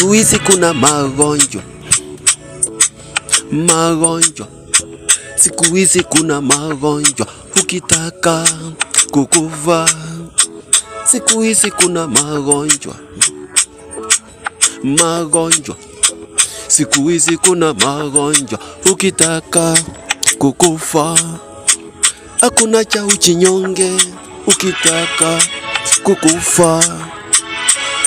Siku hizi kuna magonjwa, magonjwa. Siku hizi kuna magonjwa, ukitaka kukufa. Siku hizi kuna magonjwa, magonjwa. Siku hizi kuna magonjwa, ukitaka kukufa. Hakuna cha uchinyonge, ukitaka kukufa.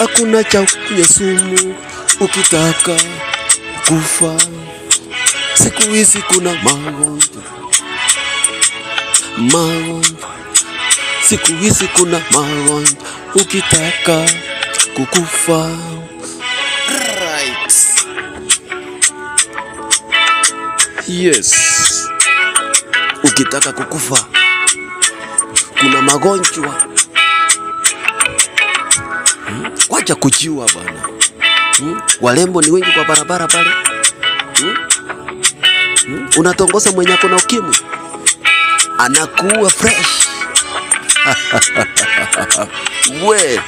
Hakuna cha kunywa sumu, ukitaka kufa. Siku hizi kuna magonjwa, magonjwa. Siku hizi kuna magonjwa, ukitaka kukufa. Right. Yes. Ukitaka kukufa kuna magonjwa. Wacha kujiua bwana. Hmm? Walembo ni wengi kwa barabara pale. Hmm? Hmm? Unatongoza mwenye ako na ukimwi anakuwa fresh. We